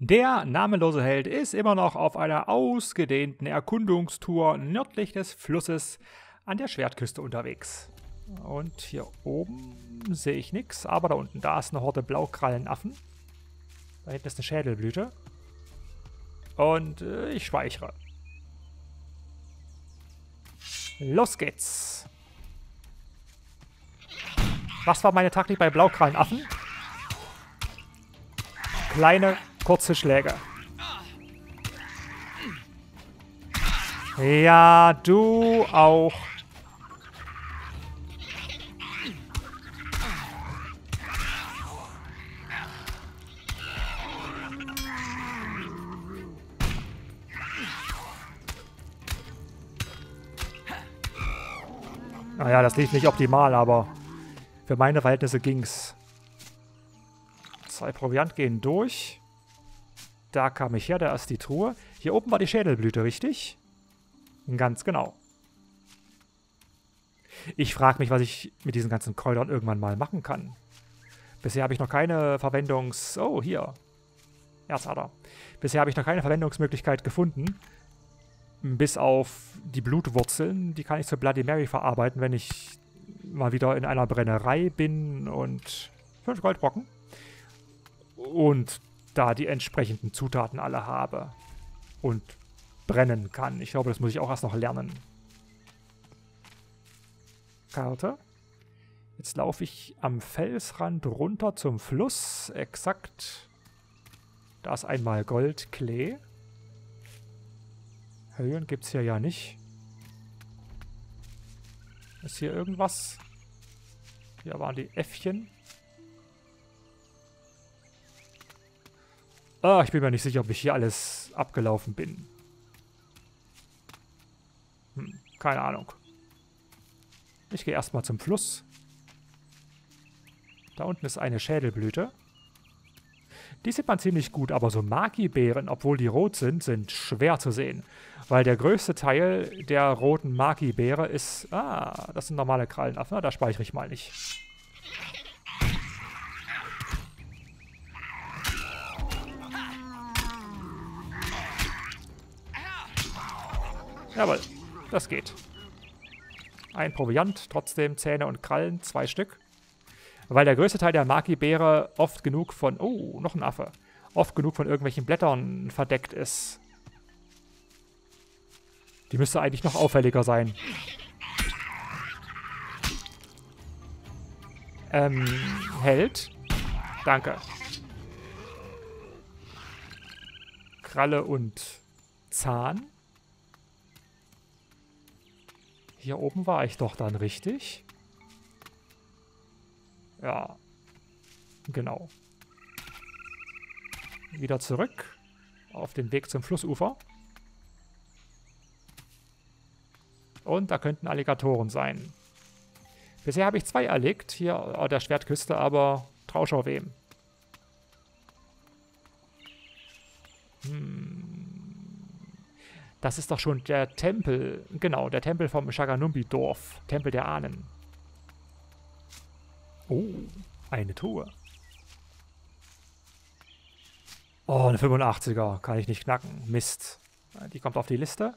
Der namenlose Held ist immer noch auf einer ausgedehnten Erkundungstour nördlich des Flusses an der Schwertküste unterwegs. Und hier oben sehe ich nichts, aber da unten, da ist eine Horde Blaukrallenaffen. Da hinten ist eine Schädelblüte. Und äh, ich speichere. Los geht's. Was war meine Taktik bei Blaukrallenaffen? Kleine, kurze Schläge. Ja, du auch. Naja, das lief nicht optimal, aber für meine Verhältnisse ging's. Zwei Proviant gehen durch. Da kam ich her, da ist die Truhe. Hier oben war die Schädelblüte, richtig? Ganz genau. Ich frage mich, was ich mit diesen ganzen Kräutern irgendwann mal machen kann. Bisher habe ich noch keine Verwendungs... Oh, hier. Erzader. Bisher habe ich noch keine Verwendungsmöglichkeit gefunden. Bis auf die Blutwurzeln. Die kann ich zur Bloody Mary verarbeiten, wenn ich mal wieder in einer Brennerei bin und fünf Goldbrocken. Und da die entsprechenden Zutaten alle habe. Und brennen kann. Ich glaube, das muss ich auch erst noch lernen. Karte. Jetzt laufe ich am Felsrand runter zum Fluss. Exakt. Da ist einmal Goldklee. Höhen gibt es hier ja nicht. Ist hier irgendwas? Hier waren die Äffchen. Ah, ich bin mir nicht sicher, ob ich hier alles abgelaufen bin. Hm, keine Ahnung. Ich gehe erstmal zum Fluss. Da unten ist eine Schädelblüte. Die sieht man ziemlich gut, aber so Maki-Beeren, obwohl die rot sind, sind schwer zu sehen. Weil der größte Teil der roten Maki-Beere ist... Ah, das sind normale Krallenaffen. Da speichere ich mal nicht. Jawohl, das geht. Ein Proviant, trotzdem Zähne und Krallen, zwei Stück. Weil der größte Teil der Maki-Beere oft genug von... Oh, noch ein Affe. Oft genug von irgendwelchen Blättern verdeckt ist. Die müsste eigentlich noch auffälliger sein. Ähm, Held. Danke. Kralle und Zahn. Hier oben war ich doch dann richtig. Ja. Genau. Wieder zurück. Auf den Weg zum Flussufer. Und da könnten Alligatoren sein. Bisher habe ich zwei erlegt, hier an der Schwertküste, aber Trauschau wem. Hm. Das ist doch schon der Tempel, genau, der Tempel vom Shaganumbi-Dorf, Tempel der Ahnen. Oh, eine Truhe. Oh, eine 85er. Kann ich nicht knacken. Mist. Die kommt auf die Liste.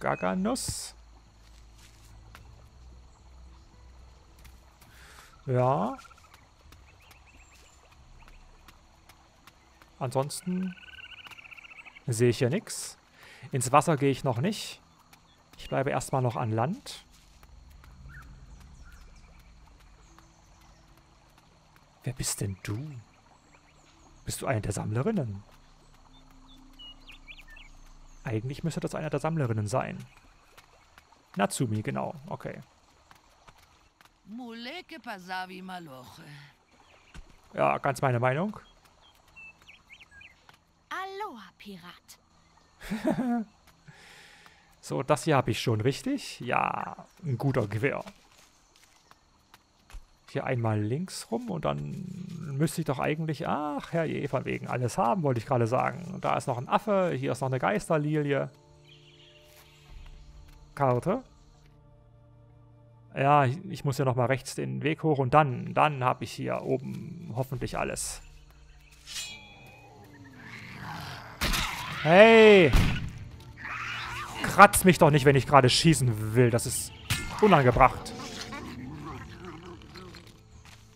Gaganus. Ja. Ansonsten sehe ich hier nichts. Ins Wasser gehe ich noch nicht. Ich bleibe erstmal noch an Land. Wer bist denn du? Bist du eine der Sammlerinnen? Eigentlich müsste das eine der Sammlerinnen sein. Natsumi, genau. Okay. Ja, ganz meine Meinung. Aloha, Pirat. so, das hier habe ich schon richtig. Ja, ein guter Gewehr hier einmal links rum und dann müsste ich doch eigentlich, ach, Herr Eva wegen alles haben, wollte ich gerade sagen. Da ist noch ein Affe, hier ist noch eine Geisterlilie. Karte. Ja, ich, ich muss ja noch mal rechts den Weg hoch und dann, dann habe ich hier oben hoffentlich alles. Hey! Kratz mich doch nicht, wenn ich gerade schießen will. Das ist unangebracht.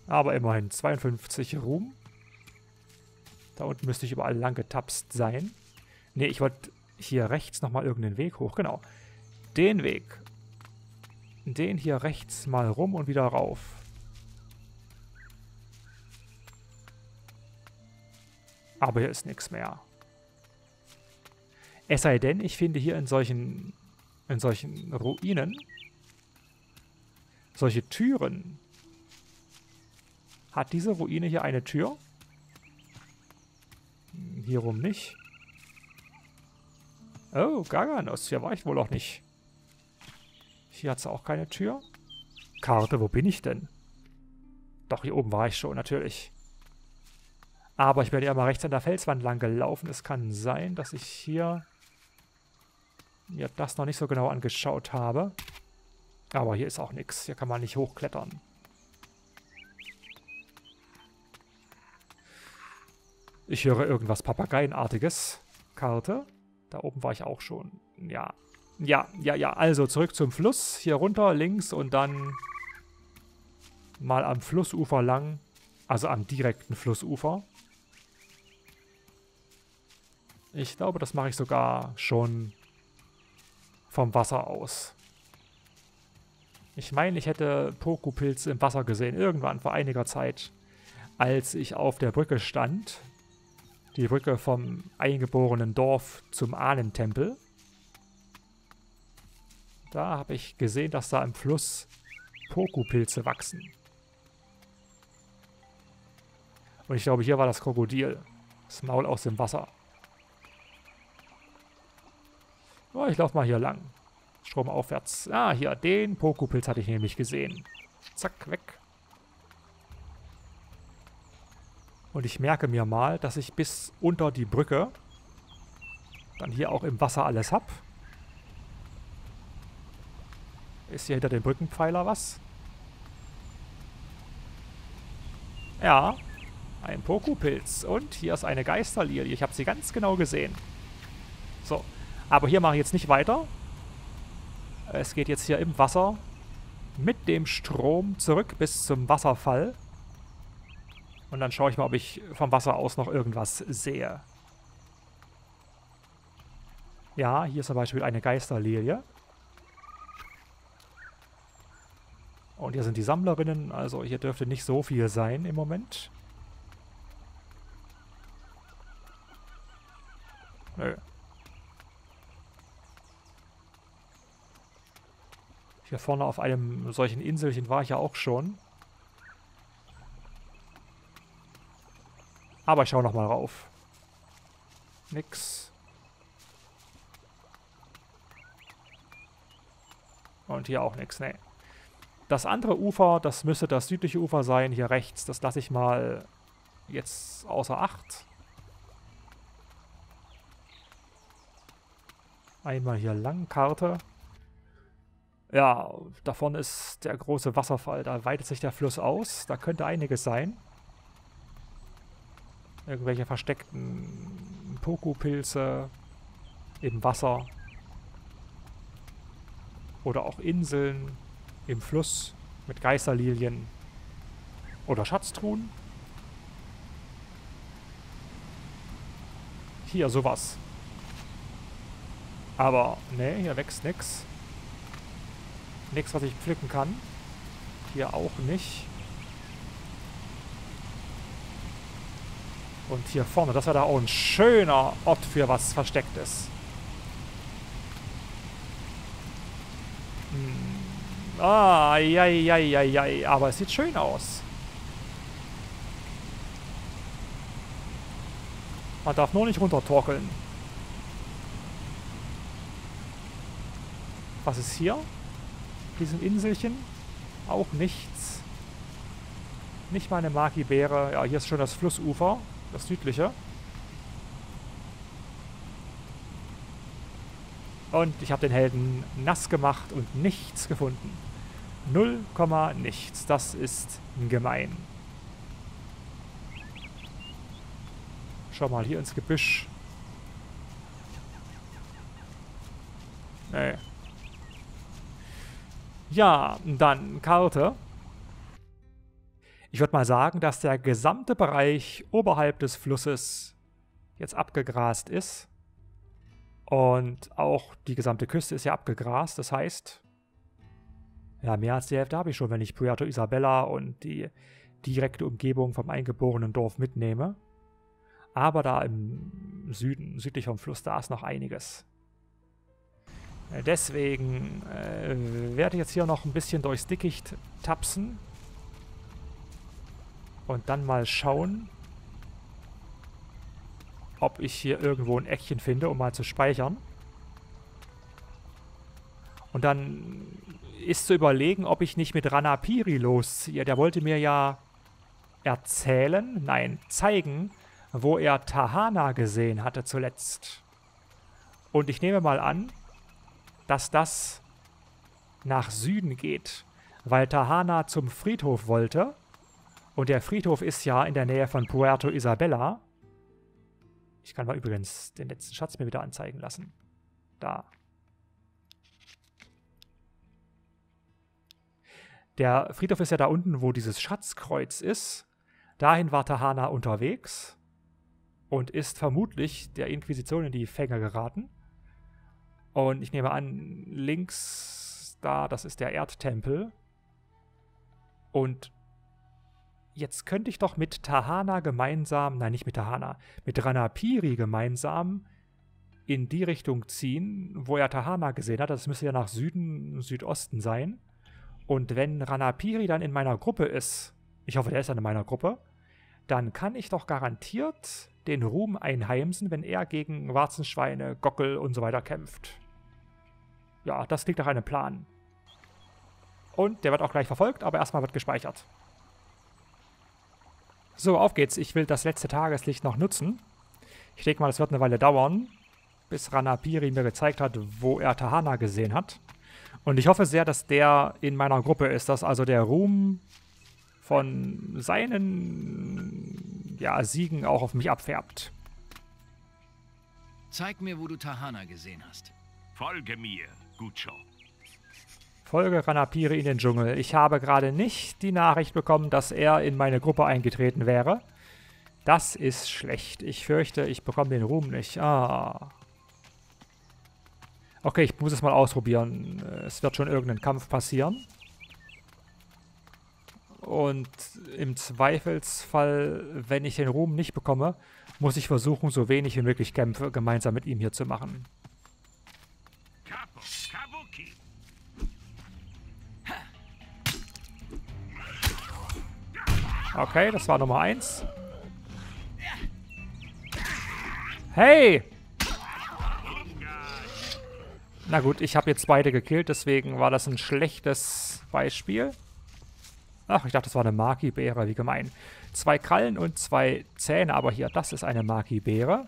Aber immerhin 52 Ruhm. Da unten müsste ich überall lang getapst sein. Ne, ich wollte hier rechts nochmal irgendeinen Weg hoch. Genau. Den Weg. Den hier rechts mal rum und wieder rauf. Aber hier ist nichts mehr. Es sei denn, ich finde hier in solchen, in solchen Ruinen solche Türen. Hat diese Ruine hier eine Tür? Hierum nicht. Oh, Garganos. Hier war ich wohl auch nicht. Hier hat es auch keine Tür. Karte, wo bin ich denn? Doch, hier oben war ich schon, natürlich. Aber ich bin ja mal rechts an der Felswand lang gelaufen. Es kann sein, dass ich hier mir das noch nicht so genau angeschaut habe. Aber hier ist auch nichts. Hier kann man nicht hochklettern. Ich höre irgendwas Papageienartiges. Karte. Da oben war ich auch schon. Ja. Ja, ja, ja. Also zurück zum Fluss. Hier runter, links und dann mal am Flussufer lang. Also am direkten Flussufer. Ich glaube, das mache ich sogar schon vom Wasser aus. Ich meine, ich hätte Pokupilz im Wasser gesehen, irgendwann vor einiger Zeit, als ich auf der Brücke stand. Die Brücke vom eingeborenen Dorf zum Ahnentempel. Da habe ich gesehen, dass da im Fluss Pokupilze wachsen. Und ich glaube, hier war das Krokodil. Das Maul aus dem Wasser. Oh, ich laufe mal hier lang. Stromaufwärts. Ah, hier, den Pokupilz hatte ich nämlich gesehen. Zack, weg. Und ich merke mir mal, dass ich bis unter die Brücke dann hier auch im Wasser alles habe. Ist hier hinter dem Brückenpfeiler was? Ja, ein Pokupilz. Und hier ist eine Geisterlilie. Ich habe sie ganz genau gesehen. So, aber hier mache ich jetzt nicht weiter. Es geht jetzt hier im Wasser mit dem Strom zurück bis zum Wasserfall. Und dann schaue ich mal, ob ich vom Wasser aus noch irgendwas sehe. Ja, hier ist zum Beispiel eine Geisterlilie. Und hier sind die Sammlerinnen, also hier dürfte nicht so viel sein im Moment. Nö. Hier vorne auf einem solchen Inselchen war ich ja auch schon. Aber ich schaue nochmal rauf. Nix. Und hier auch nichts, ne. Das andere Ufer, das müsste das südliche Ufer sein, hier rechts. Das lasse ich mal jetzt außer Acht. Einmal hier lang, Karte. Ja, davon ist der große Wasserfall. Da weitet sich der Fluss aus. Da könnte einiges sein. Irgendwelche versteckten Pokupilze im Wasser. Oder auch Inseln im Fluss mit Geisterlilien. Oder Schatztruhen. Hier, sowas. Aber, ne, hier wächst nichts. Nichts, was ich pflücken kann. Hier auch nicht. Und hier vorne, das wäre da auch ein schöner Ort für was Verstecktes. Hm. Ah, ja, ja, ja, ja, aber es sieht schön aus. Man darf nur nicht runtertorkeln. Was ist hier? Diesem Inselchen. Auch nichts. Nicht mal eine Maki-Beere. Ja, hier ist schon das Flussufer, das südliche. Und ich habe den Helden nass gemacht und nichts gefunden. Null Komma nichts. Das ist gemein. Schau mal hier ins Gebüsch. Nee. Ja, dann Karte. Ich würde mal sagen, dass der gesamte Bereich oberhalb des Flusses jetzt abgegrast ist. Und auch die gesamte Küste ist ja abgegrast. Das heißt, ja, mehr als die Hälfte habe ich schon, wenn ich Puerto Isabella und die direkte Umgebung vom eingeborenen Dorf mitnehme. Aber da im Süden, südlich vom Fluss, da ist noch einiges. Äh, deswegen äh, werde ich jetzt hier noch ein bisschen durchs Dickicht tapsen. Und dann mal schauen, ob ich hier irgendwo ein Eckchen finde, um mal zu speichern. Und dann ist zu überlegen, ob ich nicht mit Ranapiri losziehe. Der wollte mir ja erzählen, nein, zeigen, wo er Tahana gesehen hatte zuletzt. Und ich nehme mal an, dass das nach Süden geht, weil Tahana zum Friedhof wollte. Und der Friedhof ist ja in der Nähe von Puerto Isabella. Ich kann mal übrigens den letzten Schatz mir wieder anzeigen lassen. Da. Der Friedhof ist ja da unten, wo dieses Schatzkreuz ist. Dahin war Tahana unterwegs und ist vermutlich der Inquisition in die Fänge geraten. Und ich nehme an, links da, das ist der Erdtempel. Und jetzt könnte ich doch mit Tahana gemeinsam, nein, nicht mit Tahana, mit Ranapiri gemeinsam in die Richtung ziehen, wo er Tahana gesehen hat. Das müsste ja nach Süden, Südosten sein. Und wenn Ranapiri dann in meiner Gruppe ist, ich hoffe, der ist dann in meiner Gruppe, dann kann ich doch garantiert den Ruhm einheimsen, wenn er gegen Warzenschweine, Gockel und so weiter kämpft. Ja, das klingt nach einem Plan. Und der wird auch gleich verfolgt, aber erstmal wird gespeichert. So, auf geht's. Ich will das letzte Tageslicht noch nutzen. Ich denke mal, es wird eine Weile dauern, bis Ranapiri mir gezeigt hat, wo er Tahana gesehen hat. Und ich hoffe sehr, dass der in meiner Gruppe ist, dass also der Ruhm von seinen ja, Siegen auch auf mich abfärbt. Zeig mir, wo du Tahana gesehen hast. Folge mir, Gucho. Folge Ranapiri in den Dschungel. Ich habe gerade nicht die Nachricht bekommen, dass er in meine Gruppe eingetreten wäre. Das ist schlecht. Ich fürchte, ich bekomme den Ruhm nicht. Ah. Okay, ich muss es mal ausprobieren. Es wird schon irgendein Kampf passieren. Und im Zweifelsfall, wenn ich den Ruhm nicht bekomme, muss ich versuchen, so wenig wie möglich Kämpfe gemeinsam mit ihm hier zu machen. Okay, das war Nummer 1. Hey! Na gut, ich habe jetzt beide gekillt, deswegen war das ein schlechtes Beispiel. Ach, ich dachte, das war eine Maki-Beere, wie gemein. Zwei Krallen und zwei Zähne, aber hier, das ist eine Maki-Beere.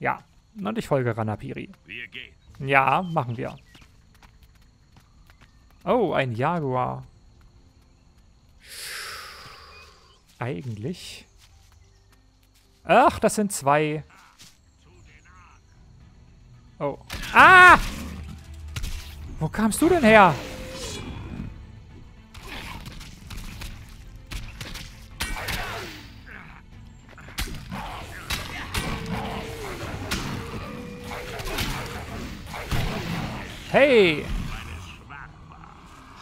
Ja, und ich folge Ranapiri. Wir gehen. Ja, machen wir. Oh, ein Jaguar. Eigentlich. Ach, das sind zwei. Oh. Ah! Wo kamst du denn her? Hey!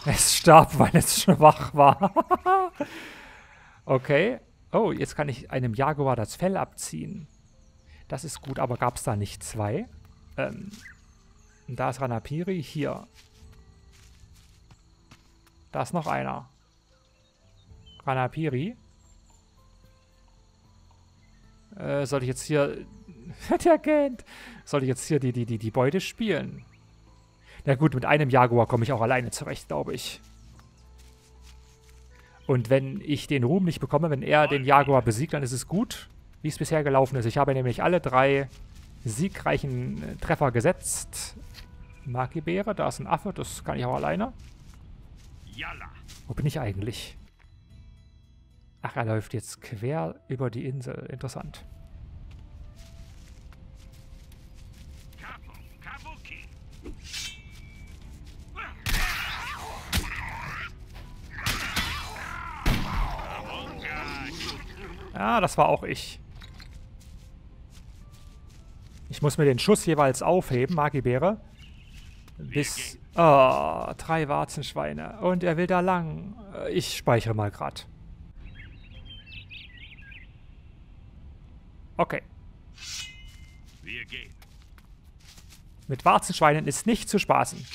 Es starb, weil es schwach war. okay. Oh, jetzt kann ich einem Jaguar das Fell abziehen. Das ist gut, aber gab es da nicht zwei? Ähm, da ist Ranapiri. Hier. Da ist noch einer. Ranapiri. Äh, soll ich jetzt hier... Der kennt. Soll ich jetzt hier die, die, die, die Beute spielen? Na gut, mit einem Jaguar komme ich auch alleine zurecht, glaube ich. Und wenn ich den Ruhm nicht bekomme, wenn er den Jaguar besiegt, dann ist es gut, wie es bisher gelaufen ist. Ich habe nämlich alle drei siegreichen äh, Treffer gesetzt. Maki-Beere, da ist ein Affe, das kann ich auch alleine. Wo bin ich eigentlich? Ach, er läuft jetzt quer über die Insel. Interessant. Ja, das war auch ich. Ich muss mir den Schuss jeweils aufheben, Magibeere. Bis... Oh, drei Warzenschweine. Und er will da lang. Ich speichere mal grad. Okay. Wir gehen. Mit Warzenschweinen ist nicht zu spaßen.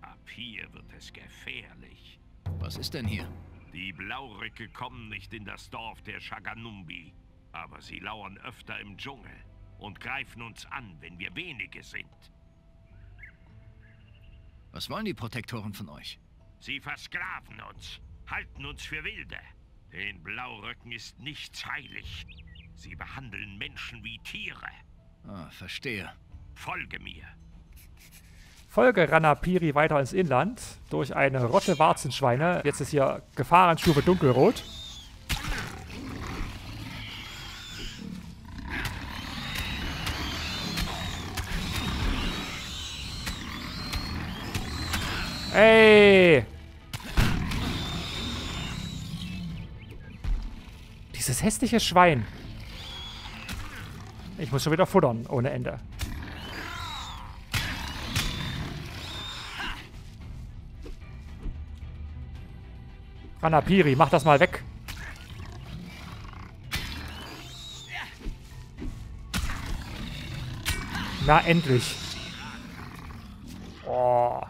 Ab hier wird es gefährlich. Was ist denn hier? Die Blaurücke kommen nicht in das Dorf der Shaganumbi. Aber sie lauern öfter im Dschungel und greifen uns an, wenn wir wenige sind. Was wollen die Protektoren von euch? Sie versklaven uns, halten uns für Wilde. Den Blauröcken ist nichts heilig. Sie behandeln Menschen wie Tiere. Ah, verstehe. Folge mir. Folge Ranapiri weiter ins Inland durch eine Rotte Warzenschweine. Jetzt ist hier Gefahrenstufe dunkelrot. Ey! Dieses hässliche Schwein. Ich muss schon wieder futtern, ohne Ende. Ranapiri, mach das mal weg. Na, endlich. Oh.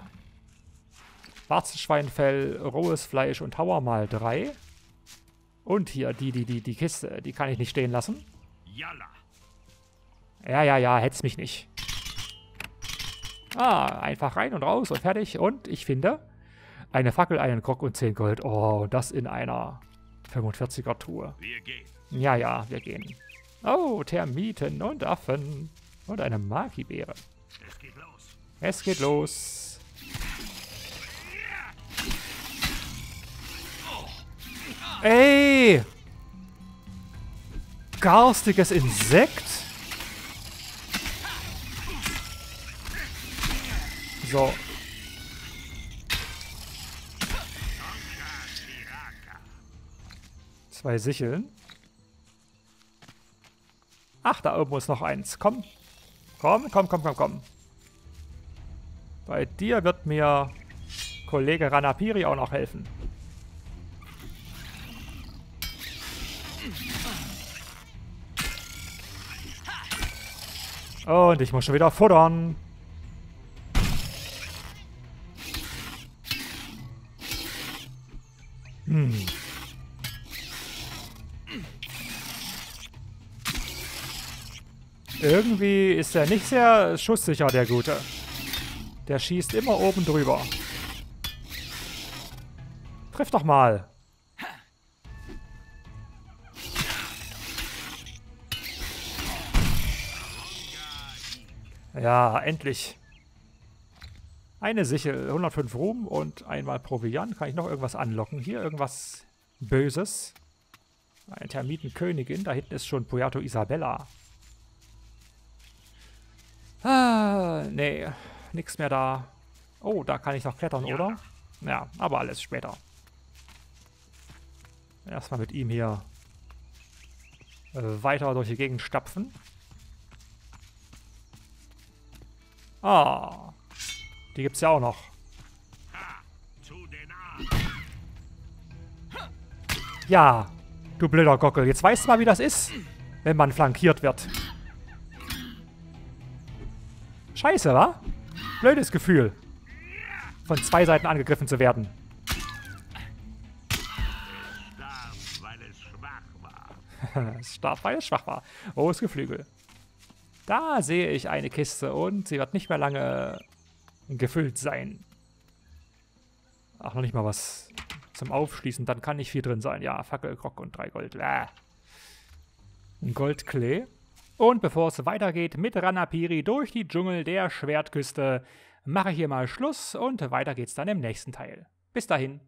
Warzenschweinfell, rohes Fleisch und Hauer mal drei. Und hier, die, die, die, die Kiste, die kann ich nicht stehen lassen. Ja, ja, ja, hetz mich nicht. Ah, einfach rein und raus und fertig. Und ich finde eine Fackel, einen Krog und 10 Gold. Oh, das in einer 45er Tour. Wir gehen. Ja, ja, wir gehen. Oh, Termiten und Affen. Und eine Magibeere. Es geht los. Es geht los. Ey! Garstiges Insekt? So. Zwei Sicheln. Ach, da oben ist noch eins. Komm. Komm, komm, komm, komm, komm. Bei dir wird mir Kollege Ranapiri auch noch helfen. Und ich muss schon wieder futtern. Hm. Irgendwie ist er nicht sehr schusssicher, der Gute. Der schießt immer oben drüber. Triff doch mal. Ja, endlich. Eine Sichel, 105 Ruhm und einmal Proviant. Kann ich noch irgendwas anlocken? Hier irgendwas Böses. Eine Termitenkönigin. Da hinten ist schon Puerto Isabella. Ah, nee. Nix mehr da. Oh, da kann ich noch klettern, Ja. oder? Ja, aber alles später. Erstmal mit ihm hier äh, weiter durch die Gegend stapfen. Ah, die gibt's ja auch noch. Ja, du blöder Gockel. Jetzt weißt du mal, wie das ist, wenn man flankiert wird. Scheiße, wa? Blödes Gefühl. Von zwei Seiten angegriffen zu werden. Starb, weil es schwach war. War. Rohes Geflügel. Da sehe ich eine Kiste und sie wird nicht mehr lange gefüllt sein. Ach, noch nicht mal was zum Aufschließen. Dann kann nicht viel drin sein. Ja, Fackel, Krog und drei Gold. Ein Goldklee. Und bevor es weitergeht mit Ranapiri durch die Dschungel der Schwertküste, mache ich hier mal Schluss und weiter geht's dann im nächsten Teil. Bis dahin.